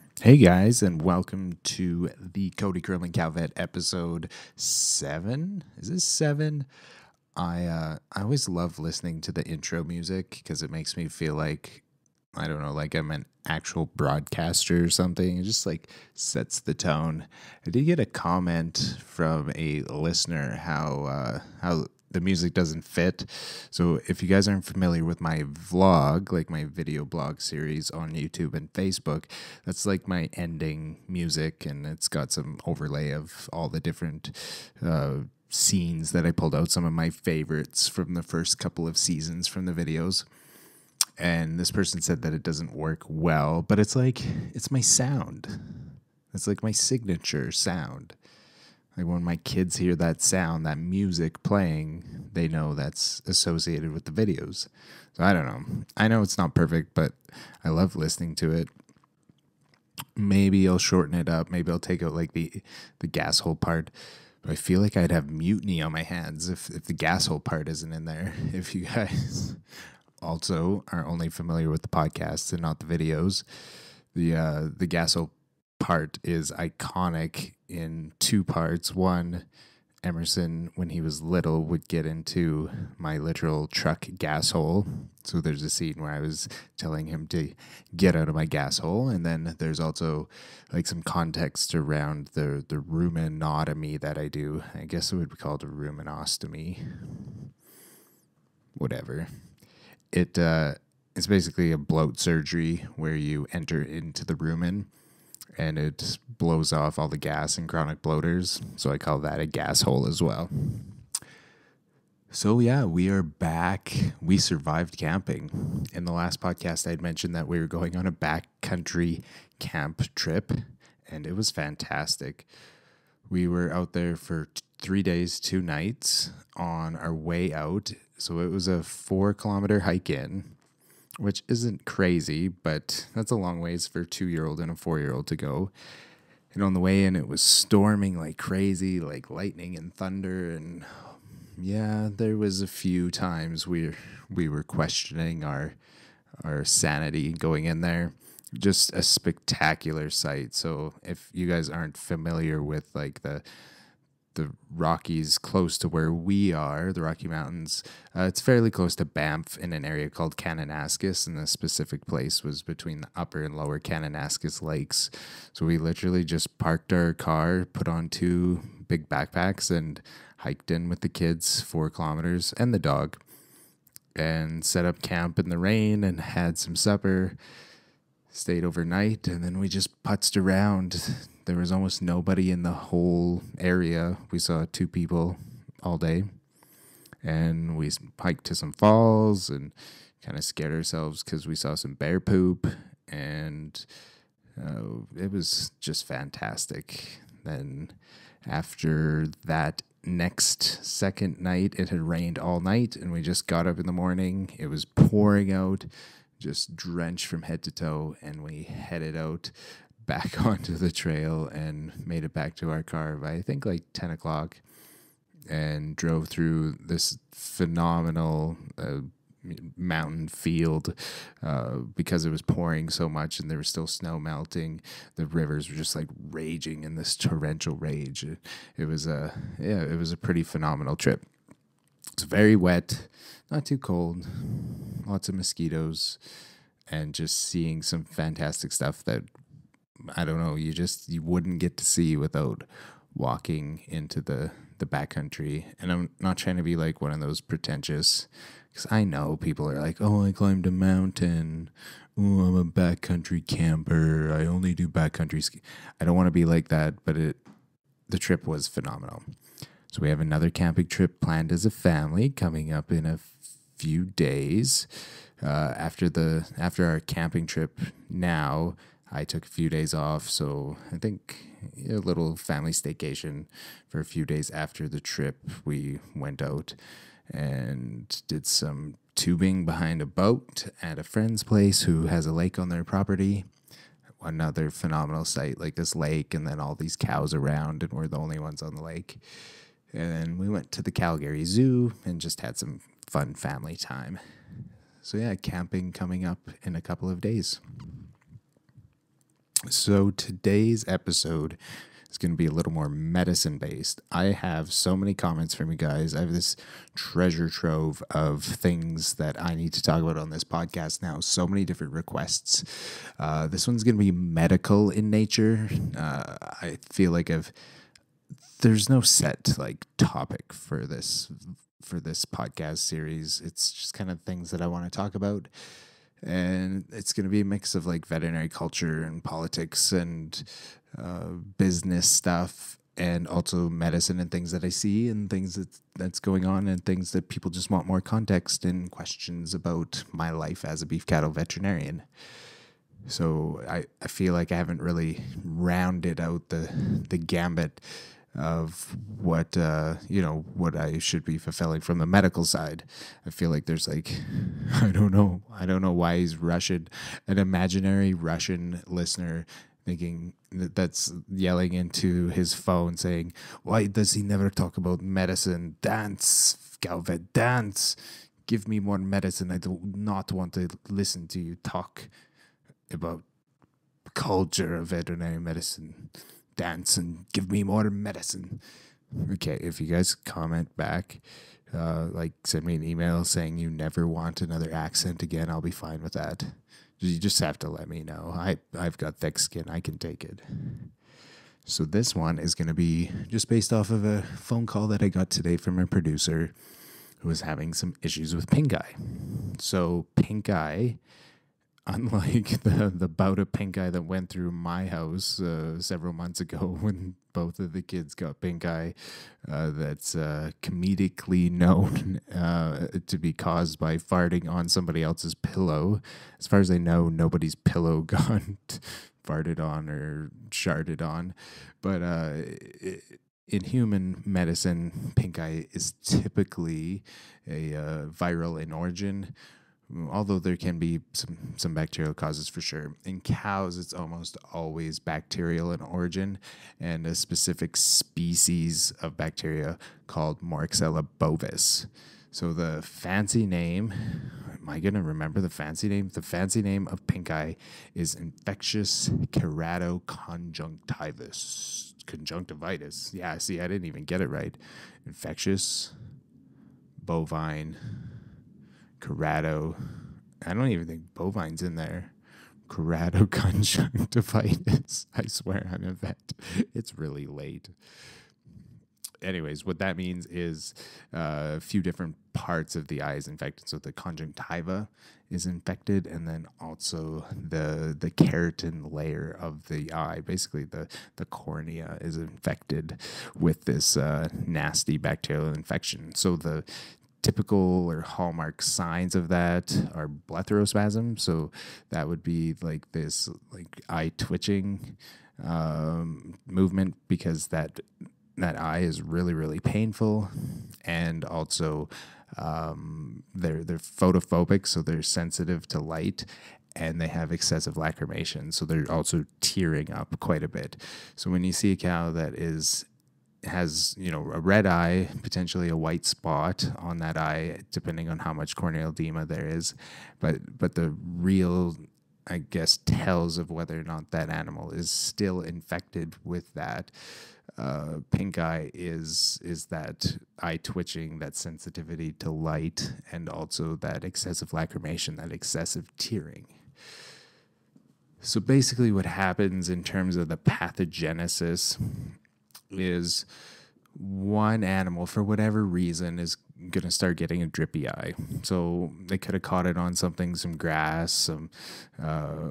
Hey guys, and welcome to the Cody Creelman Calvet episode seven. Is this seven? I uh, I always love listening to the intro music because it makes me feel like I don't know, like I'm an actual broadcaster or something. It just like sets the tone. I did get a comment from a listener how uh, how the music doesn't fit. So if you guys aren't familiar with my vlog, like my video blog series on YouTube and Facebook, that's like my ending music, and it's got some overlay of all the different. Uh, scenes that I pulled out, some of my favorites from the first couple of seasons from the videos and this person said that it doesn't work well, but it's like it's my sound. It's like my signature sound. Like when my kids hear that sound, that music playing, they know that's associated with the videos. So I don't know. I know it's not perfect, but I love listening to it. Maybe I'll shorten it up. Maybe I'll take out like the the gas hole part. But I feel like I'd have mutiny on my hands if, if the gas hole part isn't in there. If you guys also are only familiar with the podcasts and not the videos, the uh, the gas hole part is iconic in two parts. One, Emerson, when he was little, would get into my literal truck gas hole. So there's a scene where I was telling him to get out of my gas hole, and then there's also like some context around the the ruminotomy that I do. I guess it would be called a ruminostomy. Whatever it uh, it's basically a bloat surgery where you enter into the rumen and it blows off all the gas and chronic bloaters. So I call that a gas hole as well. So yeah, we are back. We survived camping. In the last podcast, I'd mentioned that we were going on a backcountry camp trip, and it was fantastic. We were out there for three days, two nights. On our way out, so it was a four kilometer hike in, which isn't crazy, but that's a long ways for a two year old and a four year old to go. And on the way in, it was storming like crazy, like lightning and thunder. And yeah, there was a few times we we were questioning our our sanity going in there. Just a spectacular sight. So if you guys aren't familiar with like the the Rockies close to where we are, the Rocky Mountains. Uh, it's fairly close to Banff in an area called Kananaskis, and the specific place was between the upper and lower Kananaskis lakes. So we literally just parked our car, put on two big backpacks, and hiked in with the kids four kilometers and the dog, and set up camp in the rain and had some supper. Stayed overnight, and then we just putzed around there was almost nobody in the whole area. We saw two people all day, and we hiked to some falls and kind of scared ourselves because we saw some bear poop, and uh, it was just fantastic. Then after that next second night, it had rained all night, and we just got up in the morning. It was pouring out, just drenched from head to toe, and we headed out back onto the trail and made it back to our car by I think like 10 o'clock and drove through this phenomenal uh, mountain field uh, because it was pouring so much and there was still snow melting. The rivers were just like raging in this torrential rage. It, was a yeah, it was a pretty phenomenal trip. It's very wet, not too cold, lots of mosquitoes, and just seeing some fantastic stuff that I don't know, you just you wouldn't get to see without walking into the the backcountry. And I'm not trying to be like one of those pretentious because I know people are like, oh, I climbed a mountain. Oh, I'm a backcountry camper. I only do backcountry ski. I don't want to be like that, but it the trip was phenomenal. So we have another camping trip planned as a family coming up in a few days. Uh, after the after our camping trip now, I took a few days off, so I think a little family staycation for a few days after the trip. We went out and did some tubing behind a boat at a friend's place who has a lake on their property. Another phenomenal sight, like this lake, and then all these cows around, and we're the only ones on the lake. And we went to the Calgary Zoo and just had some fun family time. So, yeah, camping coming up in a couple of days. So, today's episode is going to be a little more medicine based. I have so many comments from you guys. I have this treasure trove of things that I need to talk about on this podcast now. So many different requests. Uh, this one's going to be medical in nature. Uh, I feel like I've there's no set like topic for this for this podcast series. It's just kind of things that I want to talk about. And it's going to be a mix of like veterinary culture and politics and uh, business stuff and also medicine and things that I see and things that that's going on and things that people just want more context and questions about my life as a beef cattle veterinarian. So I, I feel like I haven't really rounded out the the gambit of what uh, you know what I should be fulfilling from the medical side. I feel like there's like I don't know I don't know why he's Russian, an imaginary Russian listener thinking that that's yelling into his phone saying, "Why does he never talk about medicine? Dance, Cow Vet, dance. Give me more medicine. I do not want to listen to you talk about culture of veterinary medicine." Dance and give me more medicine. Okay, if you guys comment back, uh, like send me an email saying you never want another accent again, I'll be fine with that. You just have to let me know. I I've got thick skin. I can take it. So this one is going to be just based off of a phone call that I got today from a producer who was having some issues with pink eye. So pink eye unlike the the bout of pink eye that went through my house uh, several months ago when both of the kids got pink eye, uh, that's uh, comedically known uh, to be caused by farting on somebody else's pillow. As far as I know, nobody's pillow got farted on or sharded on, but. It, uh, in human medicine, pink eye is typically a uh, viral in origin, although there can be some some bacterial causes for sure. In cows, it's almost always bacterial in origin, and a specific species of bacteria called Moraxella bovis. So the fancy name, am I gonna remember the fancy name? The fancy name of pink eye is infectious keratoconjunctivitis. Conjunctivitis. Yeah, see, I didn't even get it right. Infectious bovine Corrado. I don't even think bovine's in there. Corrado conjunctivitis. I swear I'm a vet. It's really late. Anyways, what that means is uh, a few different parts of the eye is infected. So the conjunctiva is infected, and then also the the keratin layer of the eye, basically the the cornea, is infected with this uh, nasty bacterial infection. So the typical or hallmark signs of that are blepharospasm. So that would be like this like eye twitching um, movement because that that eye is really really painful, and also um, they're they're photophobic, so they're sensitive to light. And they have excessive lacrimation, so they're also tearing up quite a bit. So when you see a cow that is has you know a red eye, potentially a white spot on that eye, depending on how much corneal edema there is. But but the real I guess tells of whether or not that animal is still infected with that uh, pink eye is is that eye twitching, that sensitivity to light, and also that excessive lacrimation, that excessive tearing. So basically, what happens in terms of the pathogenesis is one animal for whatever reason is going to start getting a drippy eye. So they could have caught it on something, some grass, some uh,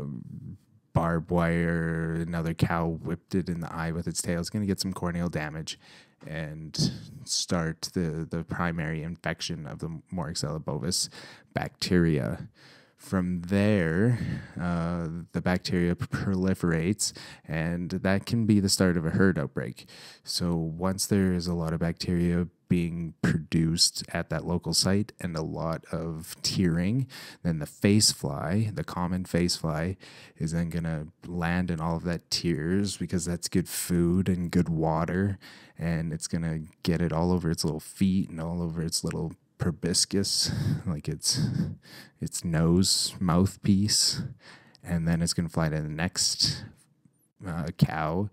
barbed wire. Another cow whipped it in the eye with its tail. It's going to get some corneal damage and start the, the primary infection of the Moraxella bovis bacteria. From there, uh, the bacteria proliferates, and that can be the start of a herd outbreak. So, once there is a lot of bacteria being produced at that local site and a lot of tearing. Then the face fly, the common face fly, is then going to land in all of that tears because that's good food and good water. And it's going to get it all over its little feet and all over its little proboscis, like its its nose mouthpiece, and then it's going to fly to the next uh, cow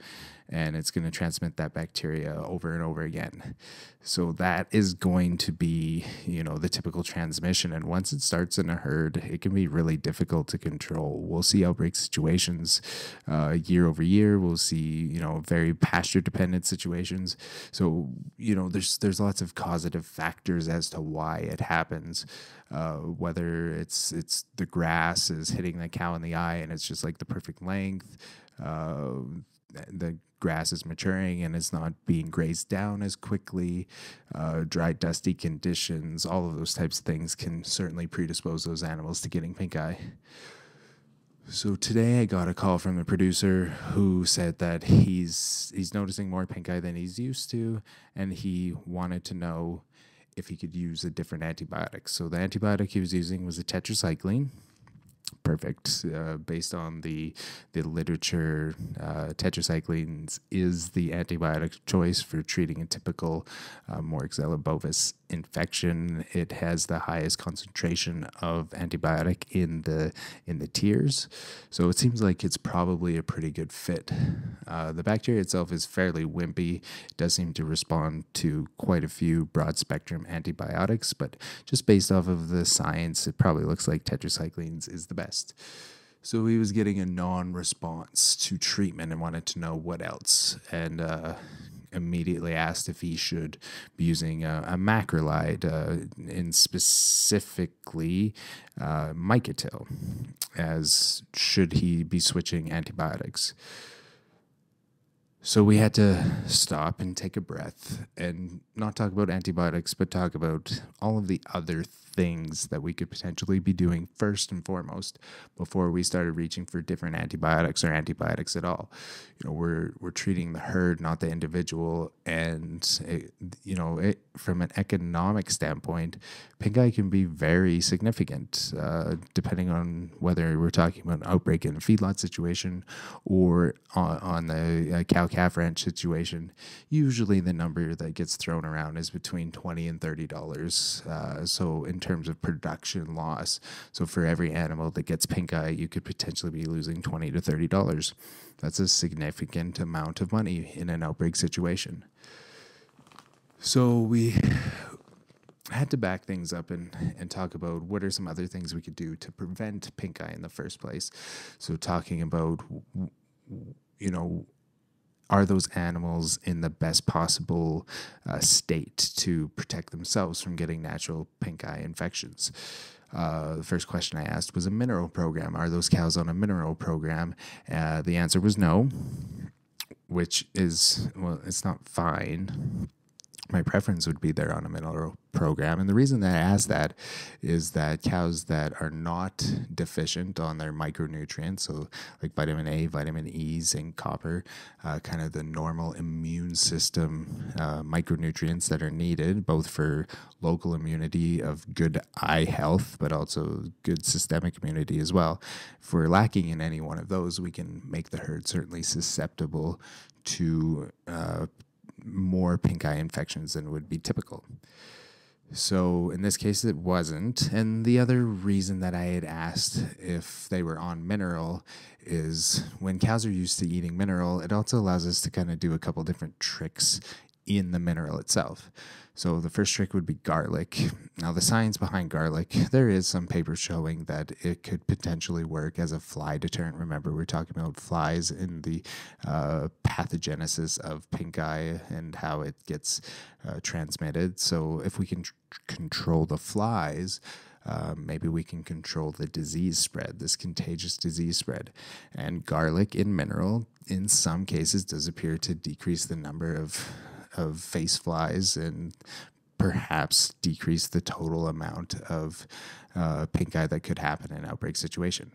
and it's going to transmit that bacteria over and over again. So that is going to be, you know, the typical transmission. And once it starts in a herd, it can be really difficult to control. We'll see outbreak situations uh, year over year. We'll see, you know, very pasture dependent situations. So, you know, there's there's lots of causative factors as to why it happens. Uh, whether it's it's the grass is hitting the cow in the eye and it's just like the perfect length. Uh, the grass is maturing and it's not being grazed down as quickly. Uh, dry, dusty conditions, all of those types of things can certainly predispose those animals to getting pink eye. So today I got a call from the producer who said that he's he's noticing more pink eye than he's used to, and he wanted to know if he could use a different antibiotic. So the antibiotic he was using was a tetracycline, perfect uh, based on the the literature uh, tetracyclines is the antibiotic choice for treating a typical uh, Moraxella bovis infection. It has the highest concentration of antibiotic in the in the tears. So it seems like it's probably a pretty good fit. Uh, the bacteria itself is fairly wimpy. It does seem to respond to quite a few broad spectrum antibiotics but just based off of the science it probably looks like tetracyclines is the best so he was getting a non-response to treatment and wanted to know what else and uh, immediately asked if he should be using a, a macrolide, uh, in specifically uh, Micotil, as should he be switching antibiotics. So we had to stop and take a breath and not talk about antibiotics, but talk about all of the other things that we could potentially be doing first and foremost before we started reaching for different antibiotics or antibiotics at all. You know, we're we're treating the herd, not the individual, and it, you know, it, from an economic standpoint, pink eye can be very significant, uh, depending on whether we're talking about an outbreak in a feedlot situation or on, on the uh, cow calf ranch situation. Usually, the number that gets thrown around is between twenty and thirty dollars. Uh, so in terms of production loss. So for every animal that gets pink eye, you could potentially be losing twenty to thirty dollars. That's a significant amount of money in an outbreak situation. So we had to back things up and, and talk about what are some other things we could do to prevent pink eye in the first place. So talking about you know are those animals in the best possible uh, state to protect themselves from getting natural pink eye infections? Uh, the first question I asked was a mineral program. Are those cows on a mineral program? Uh, the answer was no, which is, well, it's not fine my preference would be they're on a mineral program. And the reason that I ask that is that cows that are not deficient on their micronutrients, so like vitamin A, vitamin E, zinc, copper, uh, kind of the normal immune system uh, micronutrients that are needed both for local immunity of good eye health, but also good systemic immunity as well. If we're lacking in any one of those, we can make the herd certainly susceptible to uh, more pink eye infections than would be typical. So in this case, it wasn't. And the other reason that I had asked if they were on mineral is when cows are used to eating mineral, it also allows us to kind of do a couple different tricks in the mineral itself. So the first trick would be garlic. Now the science behind garlic, there is some papers showing that it could potentially work as a fly deterrent. Remember, we're talking about flies in the uh, pathogenesis of pink eye and how it gets uh, transmitted. So if we can tr- control the flies, uh, maybe we can control the disease spread, this contagious disease spread. And garlic in mineral, in some cases, does appear to decrease the number of of face flies and perhaps decrease the total amount of uh, pink eye that could happen in an outbreak situation.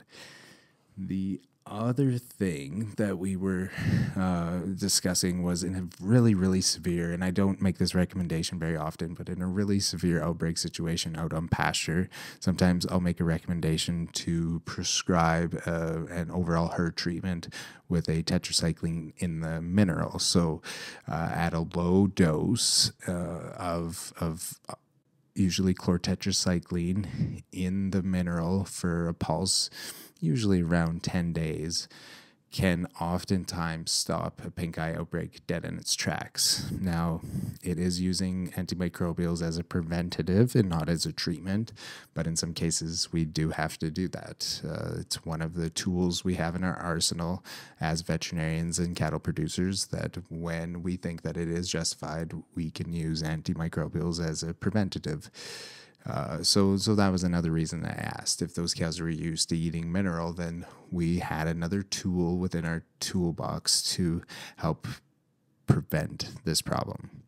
The other thing that we were uh, discussing was in a really, really severe, and I don't make this recommendation very often, but in a really severe outbreak situation out on pasture, sometimes I'll make a recommendation to prescribe uh, an overall herd treatment with a tetracycline in the mineral. So, uh, at a low dose uh, of of usually chlortetracycline in the mineral for a pulse, usually around 10 days, can oftentimes stop a pink eye outbreak dead in its tracks. Now, it is using antimicrobials as a preventative and not as a treatment, but in some cases, we do have to do that. Uh, it's one of the tools we have in our arsenal as veterinarians and cattle producers that when we think that it is justified, we can use antimicrobials as a preventative. Uh, so, so that was another reason I asked if those cows were used to eating mineral. Then we had another tool within our toolbox to help prevent this problem.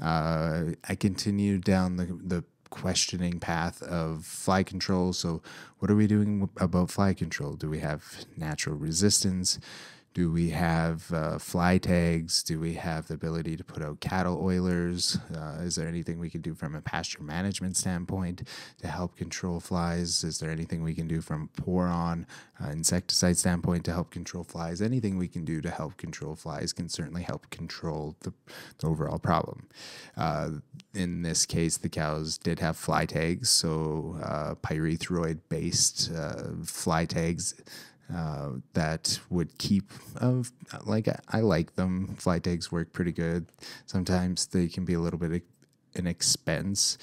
Uh, I continued down the the questioning path of fly control. So, what are we doing about fly control? Do we have natural resistance? Do we have uh, fly tags? Do we have the ability to put out cattle oilers? Uh, is there anything we can do from a pasture management standpoint to help control flies? Is there anything we can do from pour on uh, insecticide standpoint to help control flies? Anything we can do to help control flies can certainly help control the, the overall problem. Uh, in this case, the cows did have fly tags, so uh, pyrethroid based uh, fly tags uh, that would keep of like I like them. Fly tags work pretty good. Sometimes they can be a little bit an expense,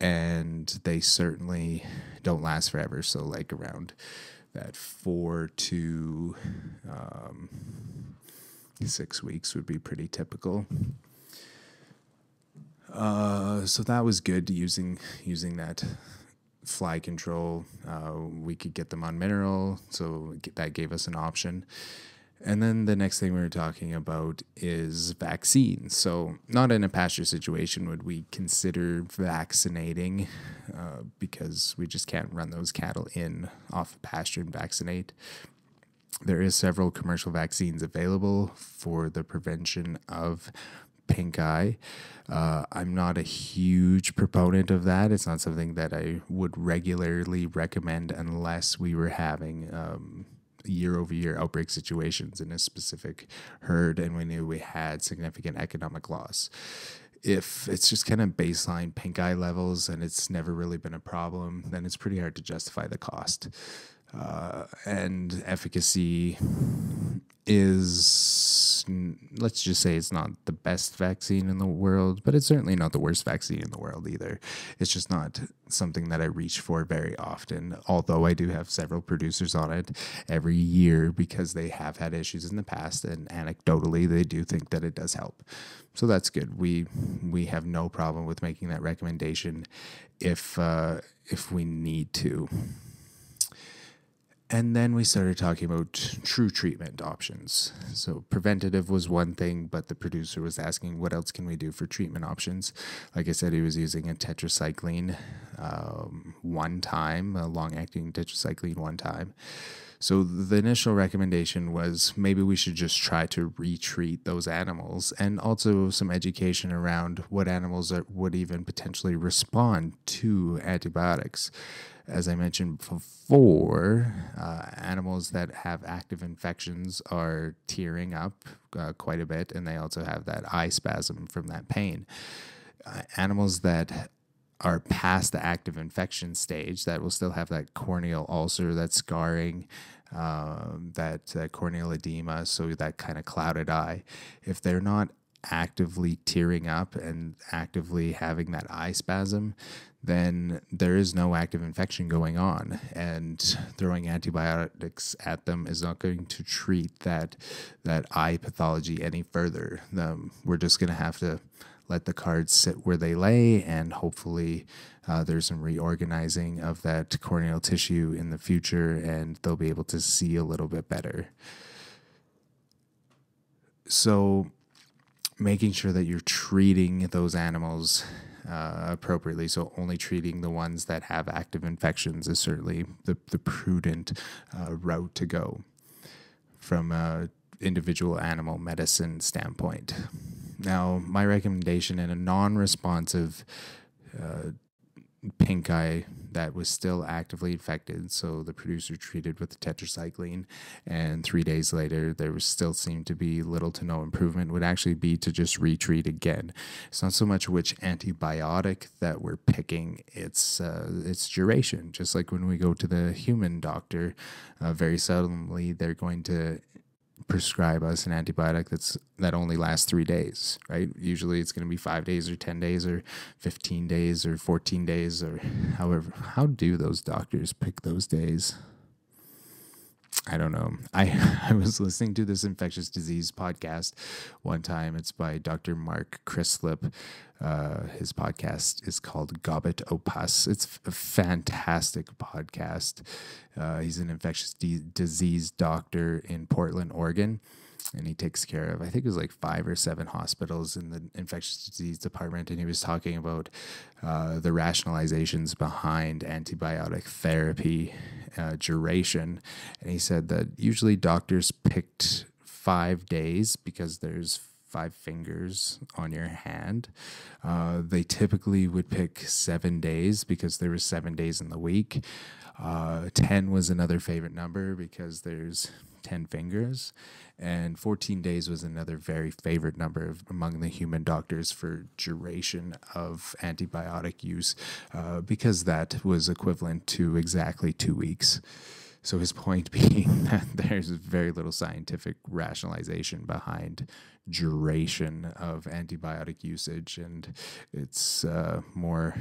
and they certainly don't last forever. So like around that four to um, six weeks would be pretty typical. Uh, so that was good using using that fly control. Uh, we could get them on mineral, so that gave us an option. And then the next thing we were talking about is vaccines. So, not in a pasture situation would we consider vaccinating uh, because we just can't run those cattle in off pasture and vaccinate. There is several commercial vaccines available for the prevention of pink eye. Uh, I'm not a huge proponent of that. It's not something that I would regularly recommend unless we were having um, year over year outbreak situations in a specific herd and we knew we had significant economic loss. If it's just kind of baseline pink eye levels and it's never really been a problem, then it's pretty hard to justify the cost. Uh, and efficacy is let's just say it's not the best vaccine in the world, but it's certainly not the worst vaccine in the world either. It's just not something that I reach for very often, although I do have several producers on it every year because they have had issues in the past and anecdotally they do think that it does help. So that's good. We we have no problem with making that recommendation if uh, if we need to. And then we started talking about true treatment options. So preventative was one thing, but the producer was asking, what else can we do for treatment options? Like I said, he was using a tetracycline um, one time, a long acting tetracycline one time. So the initial recommendation was maybe we should just try to retreat those animals and also some education around what animals are, would even potentially respond to antibiotics as I mentioned before, uh, animals that have active infections are tearing up uh, quite a bit, and they also have that eye spasm from that pain. Uh, animals that are past the active infection stage that will still have that corneal ulcer, that scarring, um, that uh, corneal edema, so that kind of clouded eye. If they're not actively tearing up and actively having that eye spasm, then there is no active infection going on. And throwing antibiotics at them is not going to treat that, that eye pathology any further. Um, we're just going to have to let the cards sit where they lay, and hopefully, uh, there's some reorganizing of that corneal tissue in the future, and they'll be able to see a little bit better. So, making sure that you're treating those animals uh, appropriately. So only treating the ones that have active infections is certainly the, the prudent uh, route to go. from a individual animal medicine standpoint. Now, my recommendation in a non-responsive uh, pink eye that was still actively infected. So the producer treated with tetracycline, and three days later, there was still seemed to be little to no improvement. Would actually be to just retreat again. It's not so much which antibiotic that we're picking; it's uh, its duration. Just like when we go to the human doctor, uh, very seldomly they're going to prescribe us an antibiotic that's that only lasts three days, right? Usually it's going to be five days or 10 days or 15 days or 14 days or however. How do those doctors pick those days? I don't know. I, I was listening to this infectious disease podcast one time. It's by Dr. Mark Chrislip. Uh, his podcast is called Gobbet o' Pus. It's a fantastic podcast. Uh, he's an infectious disease doctor in Portland, Oregon and he takes care of I think it was like five or seven hospitals in the infectious disease department, and he was talking about uh, the rationalizations behind antibiotic therapy uh, duration, and he said that usually doctors picked five days because there's five fingers on your hand. Uh, they typically would pick seven days because there were seven days in the week. Uh, 10 was another favorite number because there's 10 fingers. And 14 days was another very favorite number of, among the human doctors for duration of antibiotic use uh, because that was equivalent to exactly two weeks. So his point being that there's very little scientific rationalization behind duration of antibiotic usage, and it's uh, more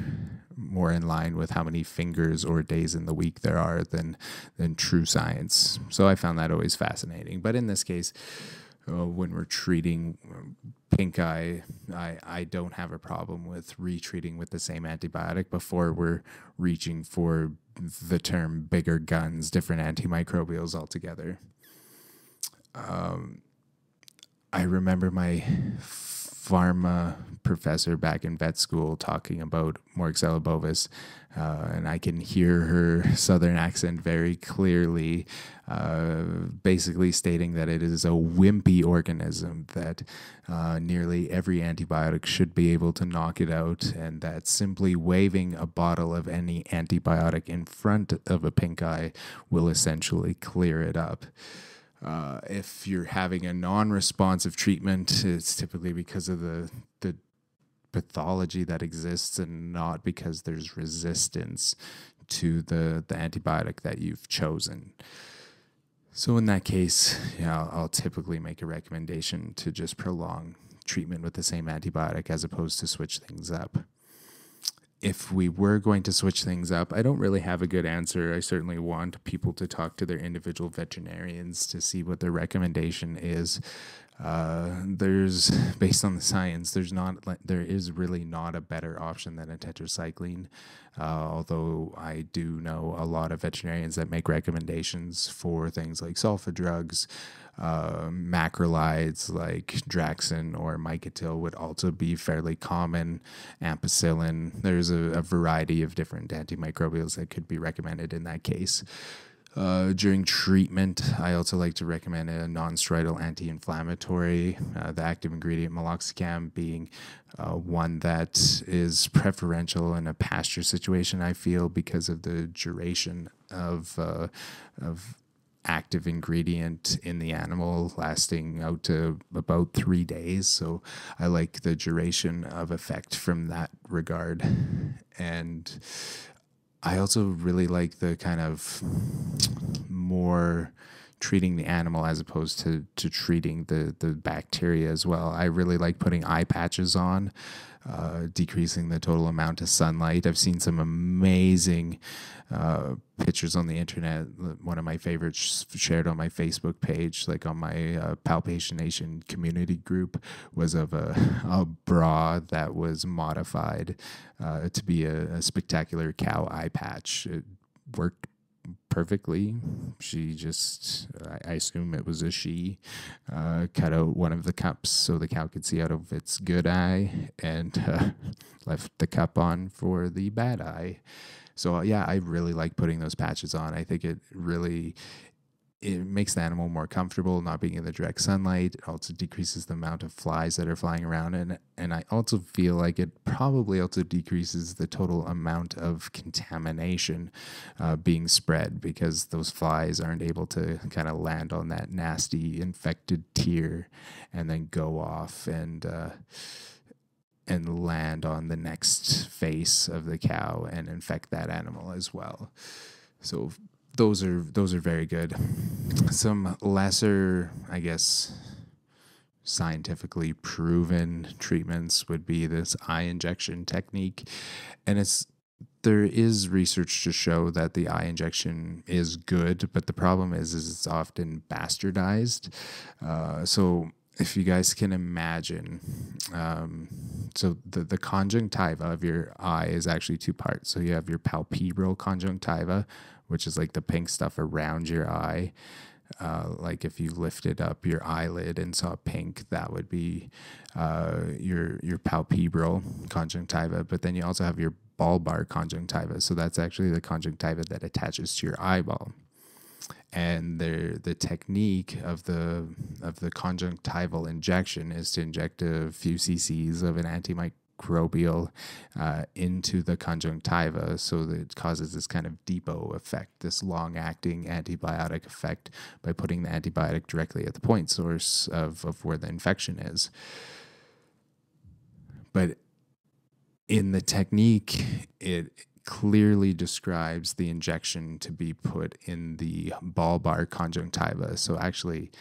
more in line with how many fingers or days in the week there are than than true science. So I found that always fascinating. But in this case, uh, when we're treating pink eye, I, I don't have a problem with retreating with the same antibiotic before we're reaching for the term bigger guns, different antimicrobials altogether. Um, I remember my pharma professor back in vet school talking about Moraxella bovis, uh, and I can hear her southern accent very clearly, uh, basically stating that it is a wimpy organism, that uh, nearly every antibiotic should be able to knock it out, and that simply waving a bottle of any antibiotic in front of a pink eye will essentially clear it up. Uh, if you're having a non-responsive treatment, it's typically because of the the pathology that exists and not because there's resistance to the the antibiotic that you've chosen. So in that case, yeah, I'll, I'll typically make a recommendation to just prolong treatment with the same antibiotic as opposed to switch things up if we were going to switch things up, I don't really have a good answer. I certainly want people to talk to their individual veterinarians to see what their recommendation is. Uh, there's based on the science, there's not there is really not a better option than a tetracycline. Uh, although I do know a lot of veterinarians that make recommendations for things like sulfa drugs, uh, macrolides like Draxxin or Micotil would also be fairly common. Ampicillin, there's a, a variety of different antimicrobials that could be recommended in that case. Uh, during treatment, I also like to recommend a non-steroidal anti-inflammatory. Uh, the active ingredient meloxicam being uh, one that is preferential in a pasture situation. I feel because of the duration of uh, of active ingredient in the animal lasting out to about three days. So I like the duration of effect from that regard. And I also really like the kind of more treating the animal as opposed to, to treating the, the bacteria as well. I really like putting eye patches on uh, decreasing the total amount of sunlight. I've seen some amazing uh, pictures on the internet. One of my favorites shared on my Facebook page, like on my uh, Palpation Nation community group, was of a, a bra that was modified uh, to be a, a spectacular cow eye patch. It worked perfectly. She just, I assume it was a she, uh, cut out one of the cups so the cow could see out of its good eye and uh, left the cup on for the bad eye. So, yeah, I really like putting those patches on. I think it really it makes the animal more comfortable not being in the direct sunlight. It also decreases the amount of flies that are flying around, and and I also feel like it probably also decreases the total amount of contamination uh, being spread because those flies aren't able to kind of land on that nasty infected tear and then go off and. Uh, and land on the next face of the cow and infect that animal as well. So those are those are very good. Some lesser, I guess, scientifically proven treatments would be this eye injection technique, and it's there is research to show that the eye injection is good, but the problem is, is it's often bastardized. Uh, so if you guys can imagine, um, so the, the conjunctiva of your eye is actually two parts. So you have your palpebral conjunctiva, which is like the pink stuff around your eye. Uh, like if you lifted up your eyelid and saw pink, that would be uh, your your palpebral conjunctiva. But then you also have your bulbar conjunctiva. So that's actually the conjunctiva that attaches to your eyeball and the the technique of the of the conjunctival injection is to inject a few cc's of an antimicrobial uh, into the conjunctiva so that it causes this kind of depot effect this long acting antibiotic effect by putting the antibiotic directly at the point source of, of where the infection is but in the technique it clearly describes the injection to be put in the bulbar conjunctiva. So actually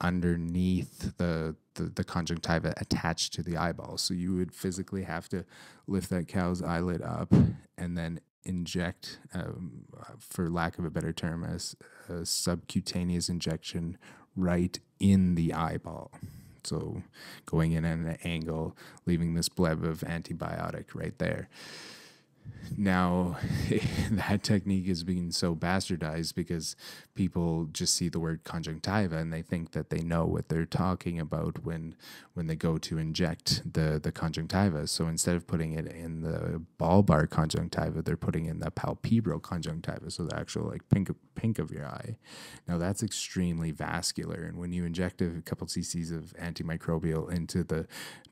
underneath the, the, the conjunctiva attached to the eyeball. So you would physically have to lift that cow's eyelid up and then inject, um, for lack of a better term, a subcutaneous injection right in the eyeball. So going in at an angle, leaving this bleb of antibiotic right there. Now, that technique is being so bastardized because people just see the word conjunctiva and they think that they know what they're talking about when when they go to inject the the conjunctiva. So instead of putting it in the bulbar conjunctiva, they're putting in the palpebral conjunctiva, so the actual like pink pink of your eye. Now that's extremely vascular, and when you inject a couple cc's of antimicrobial into the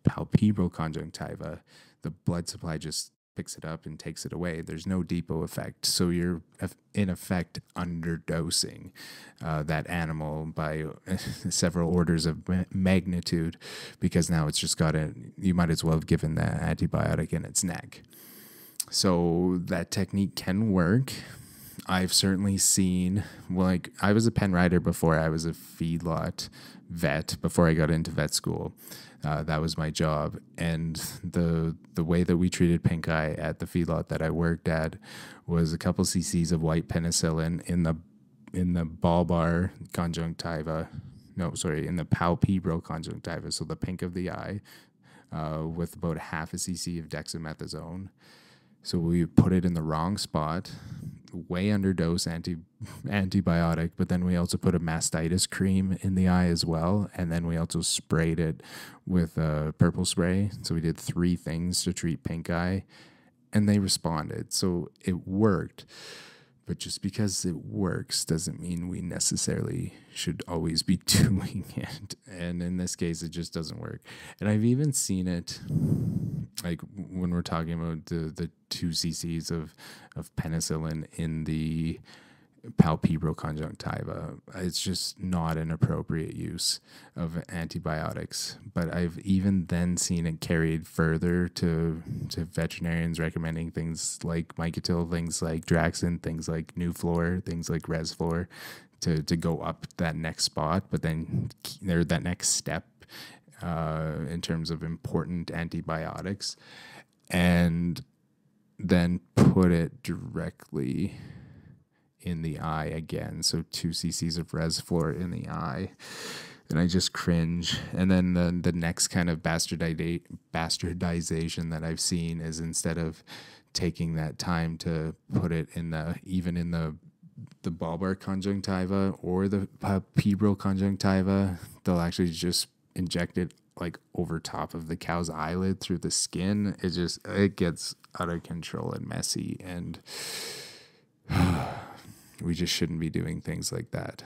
palpebral conjunctiva, the blood supply just picks it up and takes it away. There's no depot effect. So you're in effect underdosing uh, that animal by several orders of magnitude because now it's just got a, you might as well have given the antibiotic in its neck. So that technique can work. I've certainly seen, like, I was a pen rider before I was a feedlot vet, before I got into vet school. Uh, that was my job, and the the way that we treated pink eye at the feedlot that I worked at was a couple cc's of white penicillin in the in the bulbar conjunctiva. No, sorry, in the palpebral conjunctiva, so the pink of the eye, uh, with about half a cc of dexamethasone. So we put it in the wrong spot way underdose anti antibiotic, but then we also put a mastitis cream in the eye as well, and then we also sprayed it with a purple spray. So we did three things to treat pink eye, and they responded. So it worked. But just because it works doesn't mean we necessarily should always be doing it. And in this case, it just doesn't work. And I've even seen it, like when we're talking about the the two cc's of of penicillin in the palpebral conjunctiva. It's just not an appropriate use of antibiotics. But I've even then seen it carried further to to veterinarians recommending things like Micotil, things like Draxxin, things like Nuflor, things like Resflor to to go up that next spot. But then there that next step uh, in terms of important antibiotics, and then put it directly in the eye again. So two cc's of Resflor in the eye. And I just cringe. And then the, the next kind of bastard bastardization that I've seen is instead of taking that time to put it in the, even in the, the bulbar conjunctiva or the palpebral conjunctiva, they'll actually just inject it like over top of the cow's eyelid through the skin. It just, it gets out of control and messy. And, we just shouldn't be doing things like that.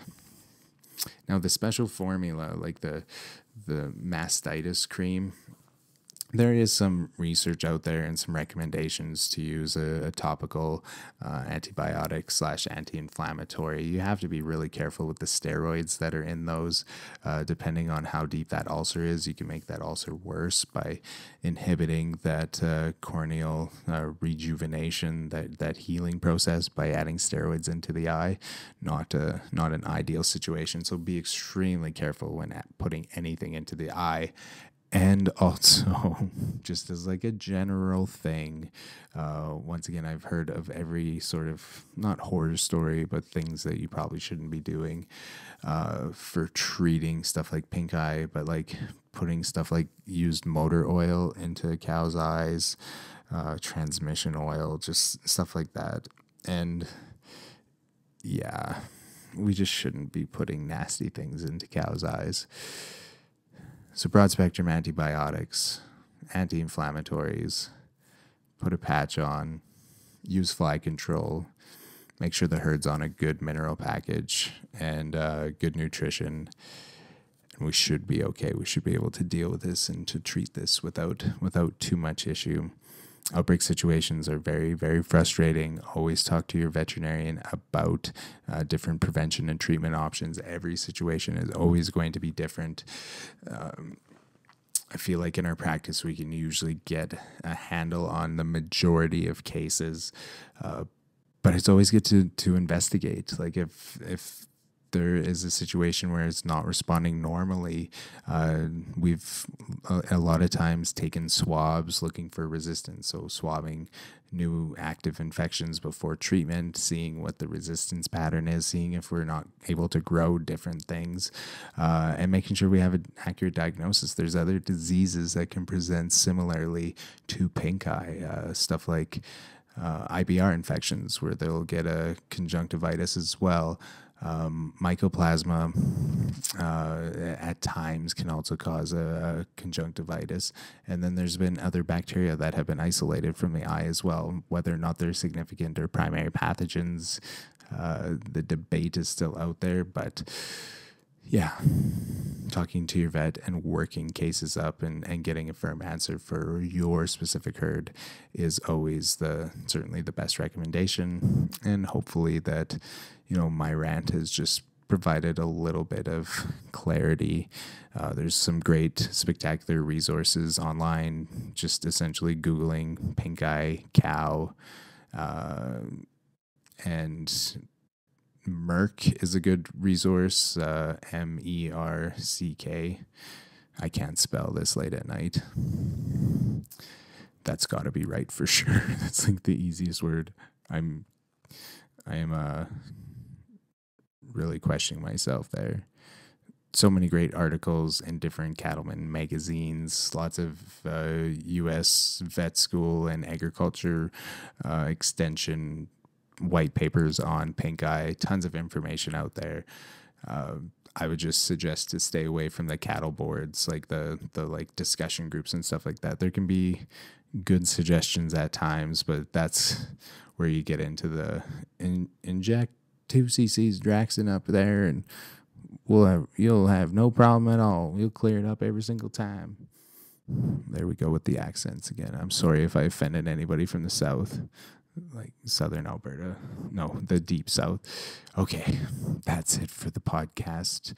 Now the special formula, like the the mastitis cream, there is some research out there and some recommendations to use a, a topical uh, antibiotic slash anti-inflammatory. You have to be really careful with the steroids that are in those. Uh, depending on how deep that ulcer is, you can make that ulcer worse by inhibiting that uh, corneal uh, rejuvenation, that that healing process by adding steroids into the eye. Not a, not an ideal situation. So be extremely careful when putting anything into the eye and also just as like a general thing uh, once again i've heard of every sort of not horror story but things that you probably shouldn't be doing uh, for treating stuff like pink eye but like putting stuff like used motor oil into cow's eyes uh, transmission oil just stuff like that. And yeah we just shouldn't be putting nasty things into cow's eyes so, broad spectrum antibiotics, anti inflammatories, put a patch on, use fly control, make sure the herd's on a good mineral package and uh, good nutrition. And we should be okay. We should be able to deal with this and to treat this without without too much issue outbreak situations are very, very frustrating. Always talk to your veterinarian about uh, different prevention and treatment options. Every situation is always going to be different. Um, I feel like in our practice, we can usually get a handle on the majority of cases, uh, but it's always good to to investigate. Like if if there is a situation where it's not responding normally, uh, we've a, a, lot of times taken swabs looking for resistance. So, swabbing new active infections before treatment, seeing what the resistance pattern is, seeing if we're not able to grow different things, uh, and making sure we have an accurate diagnosis. There's other diseases that can present similarly to pink eye, uh, stuff like. Uh, IBR infections, where they'll get a conjunctivitis as well. Um, mycoplasma uh, at times can also cause a, a, conjunctivitis. And then there's been other bacteria that have been isolated from the eye as well. Whether or not they're significant or primary pathogens, uh, the debate is still out there. But yeah, talking to your vet and working cases up and, and getting a firm answer for your specific herd is always the certainly the best recommendation. And hopefully that you know, my rant has just provided a little bit of clarity. Uh, there's some great, spectacular resources online, just essentially Googling pink eye cow. Uh, and Merck is a good resource, uh, M E R C K. I can't spell this late at night. That's got to be right for sure. That's like the easiest word. I'm, I am uh, really questioning myself there. So many great articles in different cattlemen magazines, lots of uh, U.S. vet school and agriculture uh, extension white papers on pink eye, tons of information out there. Uh, I would just suggest to stay away from the cattle boards, like the the like discussion groups and stuff like that. There can be good suggestions at times, but that's where you get into the in, inject two cc's Draxxin up there, and we'll have you'll have no problem at all. You'll clear it up every single time. There we go with the accents again. I'm sorry if I offended anybody from the south like southern Alberta. No, the deep south. Okay, that's it for the podcast.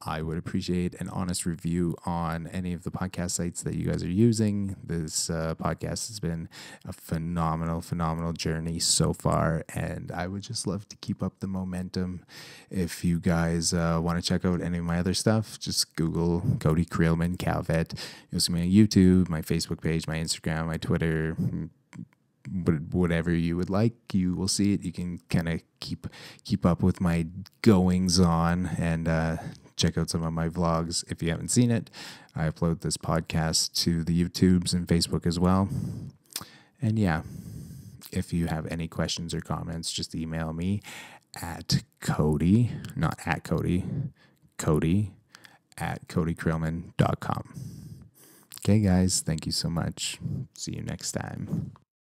I would appreciate an honest review on any of the podcast sites that you guys are using. This uh, podcast has been a phenomenal, phenomenal journey so far, and I would just love to keep up the momentum. If you guys uh, want to check out any of my other stuff, just Google Cody Creelman Cow Vet. You'll see me on YouTube, my Facebook page, my Instagram, my Twitter, whatever you would like you will see it. You can kind of keep keep up with my goings on and uh, check out some of my vlogs if you haven't seen it. I upload this podcast to the youtubes and facebook as well. And yeah if you have any questions or comments just email me at cody not at cody cody at codycreelman.com okay guys thank you so much. See you next time